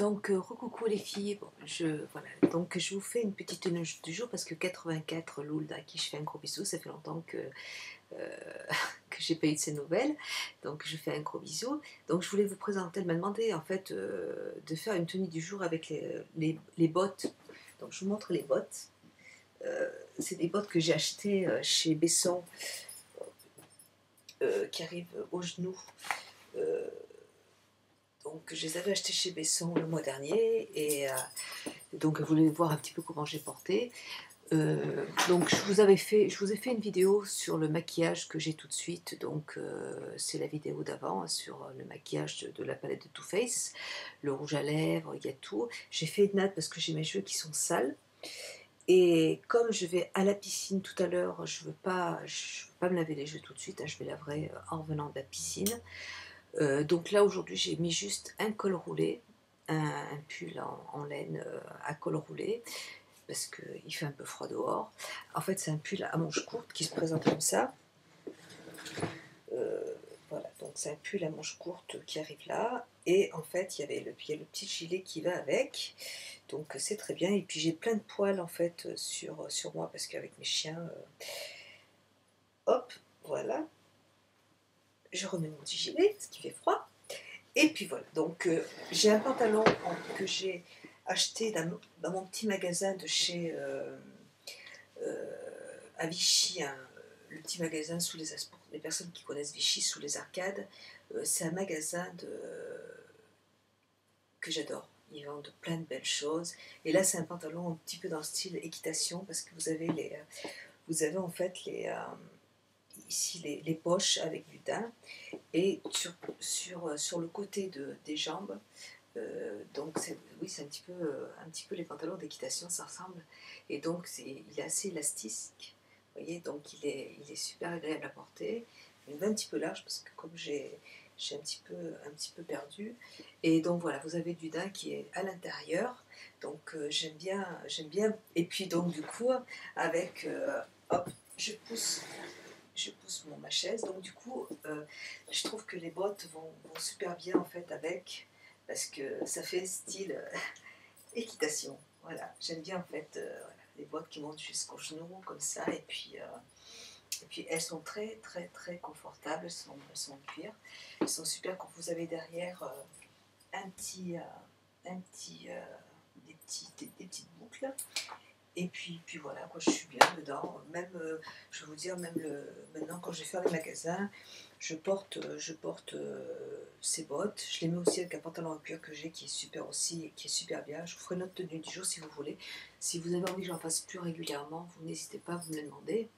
donc, euh, recoucou les filles. Bon, je, voilà. Donc, je vous fais une petite neige du jour parce que 84, Loulda, à qui je fais un gros bisou, ça fait longtemps que, euh, que j'ai pas eu de ces nouvelles. Donc, je fais un gros bisou. Donc, je voulais vous présenter, elle m'a demandé en fait euh, de faire une tenue du jour avec les, les, les bottes. Donc, je vous montre les bottes. C'est des bottes que j'ai achetées chez Besson qui arrivent au genou. Donc je les avais achetées chez Besson le mois dernier et euh, donc vous voulez voir un petit peu comment j'ai porté. Euh, donc je vous avais fait, je vous ai fait une vidéo sur le maquillage que j'ai tout de suite. Donc euh, c'est la vidéo d'avant hein, sur le maquillage de, la palette de Too Faced, le rouge à lèvres, il y a tout. J'ai fait une natte parce que j'ai mes cheveux qui sont sales. Et comme je vais à la piscine tout à l'heure, je veux pas, je veux pas me laver les cheveux tout de suite. hein, je vais laver en revenant de la piscine. Euh, donc là aujourd'hui j'ai mis juste un col roulé, un, pull en, laine euh, à col roulé parce qu'il fait un peu froid dehors. En fait c'est un pull à manches courtes qui se présente comme ça. Euh, voilà, donc c'est un pull à manches courtes qui arrive là. Et en fait il y avait le, a le petit gilet qui va avec. Donc c'est très bien. Et puis j'ai plein de poils en fait sur, sur moi parce qu'avec mes chiens... hop, voilà je remets mon petit gilet, parce qu'il fait froid. Et puis voilà, donc euh, j'ai un pantalon que j'ai acheté dans, mon petit magasin de chez euh, euh, à Vichy, hein, le petit magasin sous les as- pour les personnes qui connaissent Vichy sous les arcades. euh, c'est un magasin de que j'adore. Ils vendent plein de belles choses. Et là, c'est un pantalon un petit peu dans le style équitation parce que vous avez les, vous avez en fait les ici les, les poches avec du daim et sur, sur, euh, sur le côté de, des jambes, euh, donc oui, c'est un petit, peu, euh, un petit peu les pantalons d'équitation, ça ressemble. Et donc il est assez élastique, vous voyez, donc il est, il est super agréable à porter. Il est un petit peu large parce que comme j'ai, j'ai un, petit peu, un petit peu perdu. Et donc voilà, vous avez du daim qui est à l'intérieur. Donc j'aime bien, j'aime bien. Et puis donc du coup, avec, hop, je pousse je pousse mon, ma chaise. Donc du coup, euh, je trouve que les bottes vont, super bien en fait avec, parce que ça fait style euh, équitation. Voilà, j'aime bien en fait euh, les bottes qui montent jusqu'au genou comme ça, et puis, et puis elles sont très très très confortables, elles sont, cuir, elles sont super quand vous avez derrière un petit, un petit, des, des petites boucles. Et puis, puis voilà, quoi, je suis bien dedans. Même, euh, je vais vous dire, même le, maintenant, quand je vais faire les magasins, je porte, euh, je porte euh, ces bottes. Je les mets aussi avec un pantalon en cuir que j'ai qui est super aussi, et qui est super bien. Je vous ferai une autre tenue du jour si vous voulez. Si vous avez envie que j'en fasse plus régulièrement, vous n'hésitez pas vous me le demander.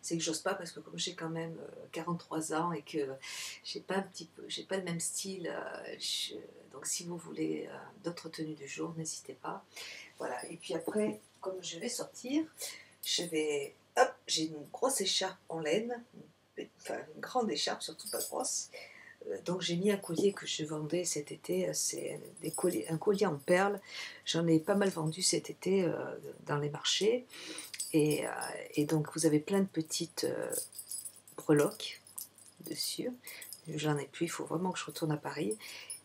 C'est que j'ose pas parce que comme j'ai quand même euh, 43 ans et que j'ai pas un petit peu, j'ai pas le même style. Donc si vous voulez euh, d'autres tenues du jour, n'hésitez pas. Voilà, et puis après, comme je vais sortir, je vais. Hop, j'ai une grosse écharpe en laine, enfin une grande écharpe, surtout pas grosse. Euh, Donc j'ai mis un collier que je vendais cet été, euh, c'est un collier en perles. J'en ai pas mal vendu cet été dans les marchés. Et, donc vous avez plein de petites breloques dessus. J'en ai plus, il faut vraiment que je retourne à Paris.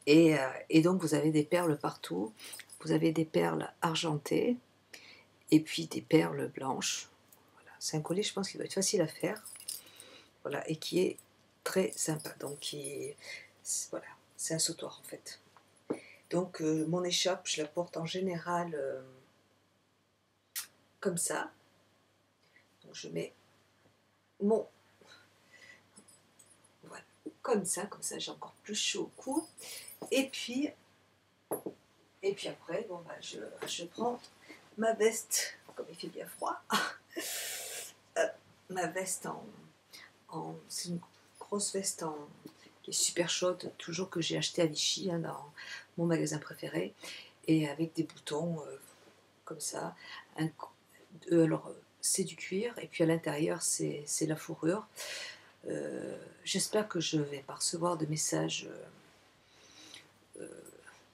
Et, euh, et donc vous avez des perles partout. Vous avez des perles argentées et puis des perles blanches. Voilà. C'est un collier, je pense, qui doit être facile à faire. Voilà, et qui est très sympa. Donc, qui, voilà, c'est un sautoir en fait. Donc, euh, mon écharpe, je la porte en général euh, comme ça. Donc, je mets mon. Voilà, comme ça, comme ça, j'ai encore plus chaud au cou. Et puis, et puis après, bon, bah, je, je prends ma veste, comme il fait bien froid, Euh, ma veste en, en- c'est une grosse veste en, qui est super chaude, toujours que j'ai acheté à Vichy, hein, dans mon magasin préféré, et avec des boutons euh, comme ça. Euh, alors, c'est du cuir, et puis à l'intérieur, c'est la fourrure. J'espère que je vais pas recevoir de messages,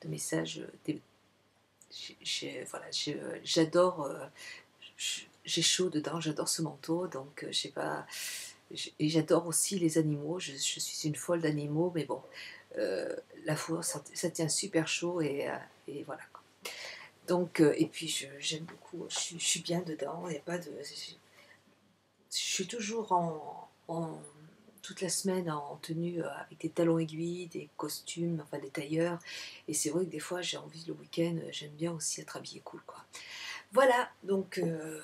de messages, euh, des- voilà, euh, j'adore, euh, j'ai chaud dedans, j'adore ce manteau, donc je sais pas, et j'adore aussi les animaux, je, suis une folle d'animaux, mais bon, la four, ça, tient super chaud et, voilà. Donc, et puis j'aime beaucoup, je, suis bien dedans, il n'y a pas de. Je, suis toujours en, toute la semaine en tenue avec des talons aiguilles, des costumes, enfin des tailleurs. Et c'est vrai que des fois j'ai envie le week-end, j'aime bien aussi être habillée cool quoi. Voilà, donc euh,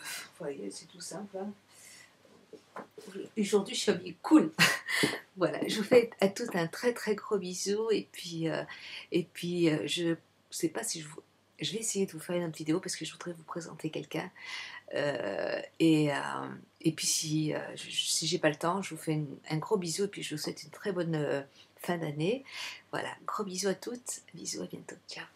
c'est tout simple. Hein. Aujourd'hui, je suis habillée cool. voilà, je vous fais à tous un très très gros bisou. Et puis, euh, et puis euh, je sais pas si je vous. Je vais essayer de vous faire une autre vidéo parce que je voudrais vous présenter quelqu'un. et, et puis, si, je, si j'ai pas le temps, je vous fais un gros bisou. Et puis, je vous souhaite une très bonne fin d'année. Voilà, gros bisous à toutes. Bisous, à bientôt. Ciao.